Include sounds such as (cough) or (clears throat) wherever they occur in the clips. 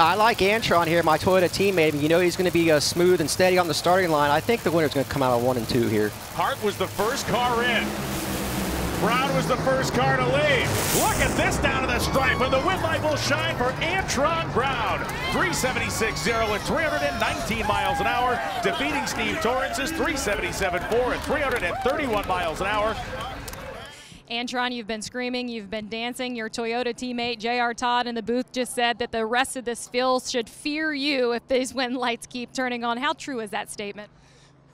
I like Antron here, my Toyota teammate. You know he's going to be uh, smooth and steady on the starting line. I think the winner's going to come out of one and two here. Hart was the first car in. Brown was the first car to leave. Look at this down to the stripe, and the win light will shine for Antron Brown. 376.0 at 319 miles an hour, defeating Steve Torrence's 377.4 at 331 miles an hour. Antron, you've been screaming, you've been dancing. Your Toyota teammate, J.R. Todd, in the booth just said that the rest of this field should fear you if these win lights keep turning on. How true is that statement?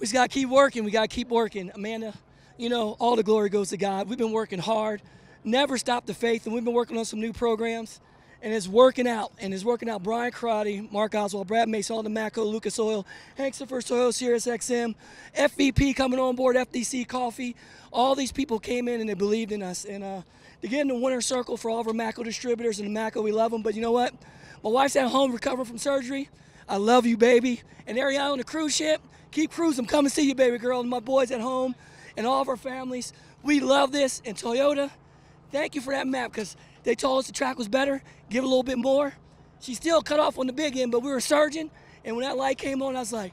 We just got to keep working. We got to keep working. Amanda, you know, all the glory goes to God. We've been working hard, never stopped the faith, and we've been working on some new programs. And it's working out, and it's working out. Brian Corradi, Mark Oswald, Brad Mason, Alden Matco, Lucas Oil, Hank First Oil, Sirius XM, FVP coming on board, FDC Coffee. All these people came in and they believed in us. And uh, to get in the winner circle for all of our Matco distributors and the Matco, we love them. But you know what? My wife's at home recovering from surgery. I love you, baby. And Ariana on the cruise ship, keep cruising. Come and see you, baby girl. And my boys at home and all of our families. We love this. And Toyota, thank you for that map because they told us the track was better, give a little bit more. She still cut off on the big end, but we were surging. And when that light came on, I was like,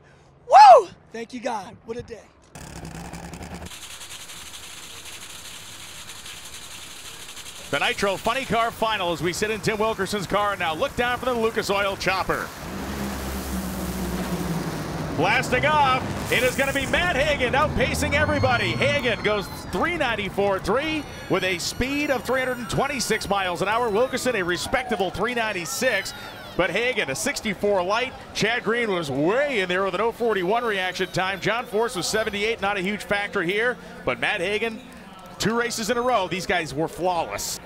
whoa! Thank you, God. What a day. The Nitro Funny Car Final as we sit in Tim Wilkerson's car. Now look down for the Lucas Oil Chopper. Blasting off, it is going to be Matt Hagan outpacing everybody. Hagan goes 394.3 with a speed of 326 miles an hour. Wilkerson a respectable 396. But Hagan, a 64 light. Chad Green was way in there with an 041 reaction time. John Force was 78, not a huge factor here. But Matt Hagan, two races in a row, these guys were flawless.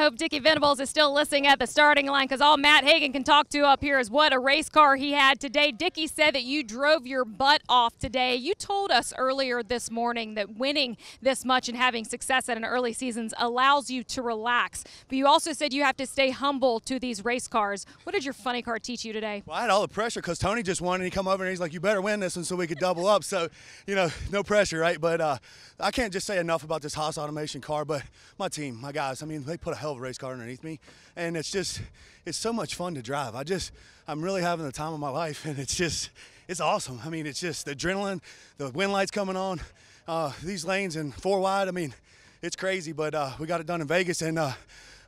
Hope Dickie Venables is still listening at the starting line because all Matt Hagan can talk to up here is what a race car he had today. Dickie said that you drove your butt off today. You told us earlier this morning that winning this much and having success at an early seasons allows you to relax. But you also said you have to stay humble to these race cars. What did your funny car teach you today? Well, I had all the pressure because Tony just won and he come over and he's like, you better win this one so we could double up. So, you know, no pressure, right? But uh, I can't just say enough about this Haas Automation car, but my team, my guys, I mean, they put a hell of a race car underneath me, and it's just it's so much fun to drive. I just I'm really having the time of my life, (laughs) and it's just it's awesome. I mean, it's just the adrenaline, the wind lights coming on, uh, these lanes and four wide. I mean, it's crazy, but uh, we got it done in Vegas, and uh,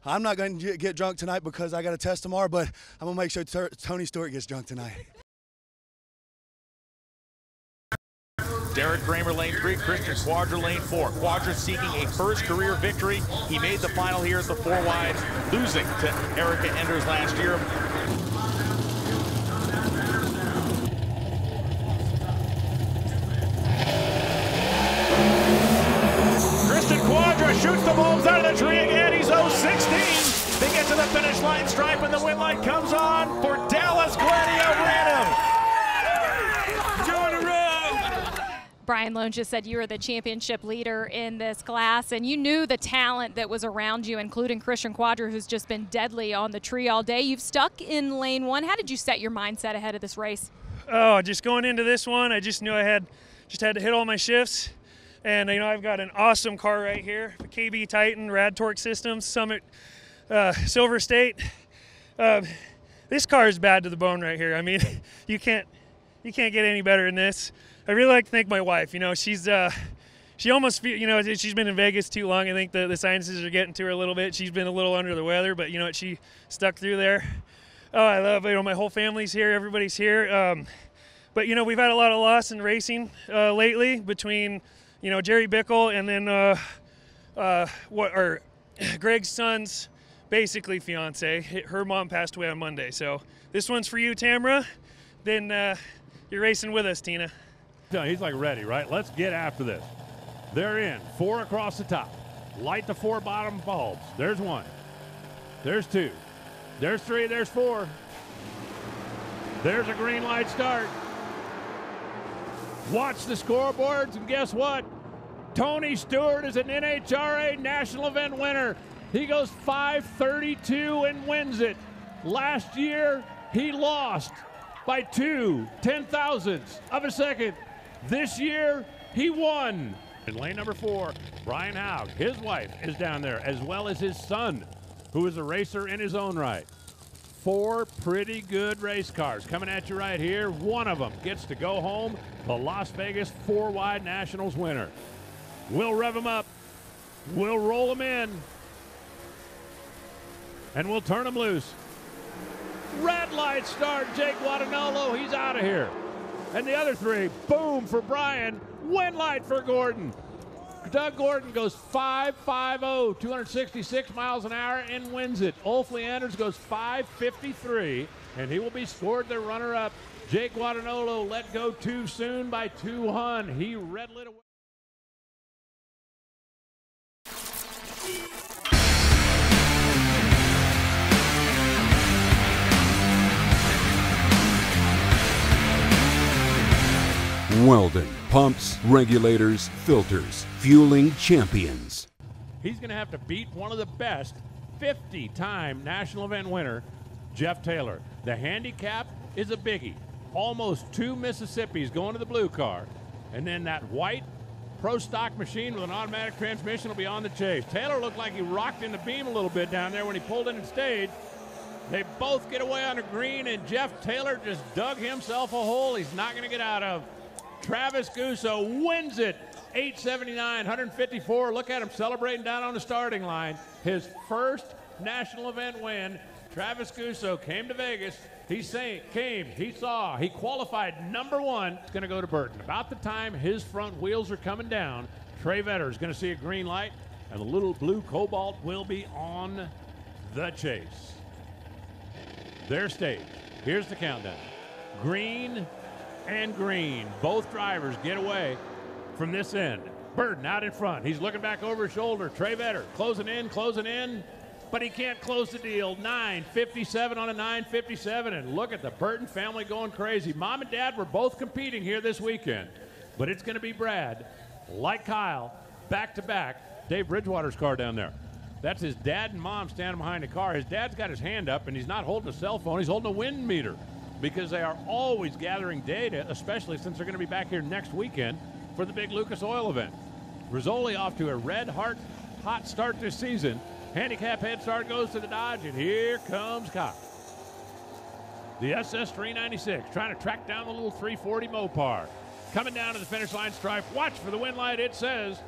I'm not going to get drunk tonight because I got a test tomorrow, but I'm gonna make sure Tony Stewart gets drunk tonight. (laughs) Deric Kramer lane three, Cristian Cuadra lane four. Cuadra seeking a first career victory. He made the final here at the four wide, losing to Erica Enders last year. Cristian Cuadra shoots the bulbs out of the tree again. He's 0-16. They get to the finish line stripe and the win light comes on for Dallas Brian Lohnes just said you were the championship leader in this class, and you knew the talent that was around you, including Cristian Cuadra, who's just been deadly on the tree all day. You've stuck in lane one. How did you set your mindset ahead of this race? Oh, just going into this one, I just knew I had just had to hit all my shifts. And you know, I've got an awesome car right here, the KB Titan Rad Torque Systems Summit uh, Silver State. Uh, this car is bad to the bone right here. I mean, (laughs) you can't you can't get any better than this. I really like to thank my wife. You know, she's uh, she almost you know she's been in Vegas too long. I think the the sinuses are getting to her a little bit. She's been a little under the weather, but you know what? She stuck through there. Oh, I love you know my whole family's here. Everybody's here. Um, but you know we've had a lot of loss in racing uh, lately between you know Jerry Bickel and then uh, uh, what or (clears throat) Greg's son's basically fiance. Her mom passed away on Monday, so this one's for you, Tamara. Then uh, you're racing with us, Tina. He's like ready, right? Let's get after this. They're in. Four across the top. Light the four bottom bulbs. There's one. There's two. There's three. There's four. There's a green light start. Watch the scoreboards, and guess what? Tony Stewart is an NHRA national event winner. He goes 532 and wins it. Last year, he lost by two ten thousandths of a second. This year, he won. In lane number four, Brian Haug, his wife, is down there, as well as his son. who is a racer in his own right. Four pretty good race cars coming at you right here. One of them gets to go home, the Las Vegas four wide Nationals winner. We'll rev them up, we'll roll them in, and we'll turn them loose. Red light start, Jake Guadagnolo, he's out of here. And the other three, boom for Brian, win light for Gordon. Doug Gordon goes 5.50, 266 miles an hour, and wins it. Ulf Leanders goes 5.53, and he will be scored the runner up. Jake Guadagnolo let go too soon by two hun. He red lit away. Weldon pumps, regulators, filters, fueling champions. He's going to have to beat one of the best 50 time national event winner, Jeff Taylor. The handicap is a biggie. Almost two Mississippis going to the blue car. And then that white pro stock machine with an automatic transmission will be on the chase. Taylor looked like he rocked in the beam a little bit down there when he pulled in and stayed. They both get away on the green, and Jeff Taylor just dug himself a hole he's not going to get out of. Travis Gusso wins it. 879, 154. Look at him celebrating down on the starting line. His first national event win. Travis Gusso came to Vegas. He say, came, he saw, he qualified number one. It's going to go to Burton. About the time his front wheels are coming down, Trey Vetter is going to see a green light, and the little blue cobalt will be on the chase. Their stage. Here's the countdown. Green, and Green. Both drivers get away from this end. Burton out in front. He's looking back over his shoulder. Trey Vetter closing in, closing in, but he can't close the deal. 957 on a 957. And look at the Burton family going crazy. Mom and dad were both competing here this weekend, but it's going to be Brad, like Kyle, back to back. Dave Bridgewater's car down there. That's his dad and mom standing behind the car. His dad's got his hand up and he's not holding a cell phone, he's holding a wind meter because they are always gathering data, especially since they're going to be back here next weekend for the big Lucas Oil event. Rizzoli off to a red heart hot start this season. Handicap head start goes to the Dodge, and here comes Cox. The SS 396 trying to track down the little 340 Mopar. Coming down to the finish line stripe. Watch for the win light. It says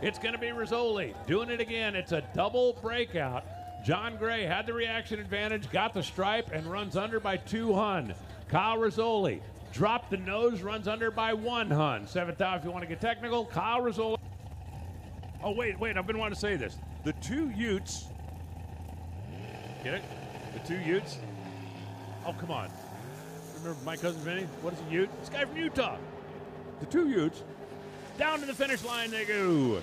it's going to be Rizzoli. Doing it again. It's a double breakout. John Gray had the reaction advantage, got the stripe, and runs under by two hun. Kyle Rizzoli dropped the nose, runs under by one hun. Seventh out if you want to get technical. Kyle Rizzoli. Oh, wait, wait, I've been wanting to say this. The two Utes. Get it? The two Utes. Oh, come on. Remember my cousin Vinny? What is a Ute? This guy from Utah. The two Utes. Down to the finish line they go.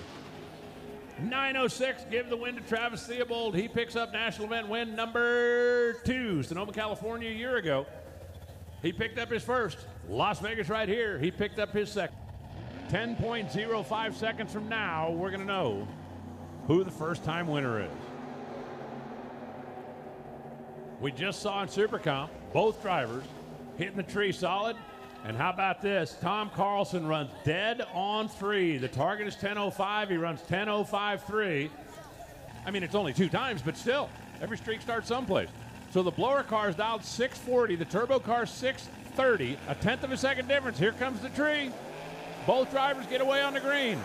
906, give the win to Travis Theobald. He picks up national event win number two. Sonoma, California, a year ago. He picked up his first. Las Vegas right here. He picked up his second. 10.05 seconds from now, we're going to know who the first time winner is. We just saw in Supercomp both drivers hitting the tree solid. And how about this? Tom Carlson runs dead on three. The target is 10.05. He runs 10.053. I mean, it's only two times, but still, every streak starts someplace. So the blower car is dialed 640, the turbo car 630, a tenth of a second difference. Here comes the tree. Both drivers get away on the green.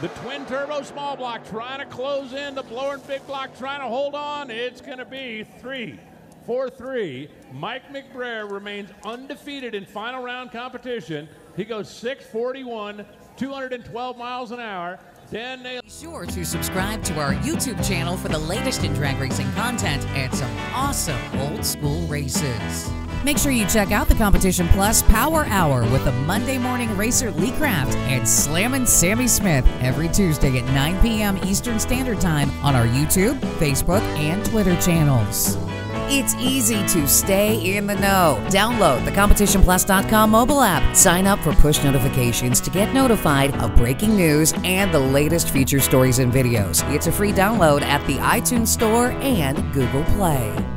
The twin turbo small block trying to close in, the blower and big block trying to hold on. It's going to be three 4 3. Mike McBrayer remains undefeated in final round competition. He goes 641, 212 miles an hour. Dan Nail. Be sure to subscribe to our YouTube channel for the latest in drag racing content and some awesome old school races. Make sure you check out the Competition Plus Power Hour with the Monday morning racer Lee Craft and Slammin' Sammy Smith every Tuesday at 9 p.m. Eastern Standard Time on our YouTube, Facebook, and Twitter channels. It's easy to stay in the know. Download the CompetitionPlus.com mobile app. Sign up for push notifications to get notified of breaking news and the latest feature stories and videos. It's a free download at the iTunes Store and Google Play.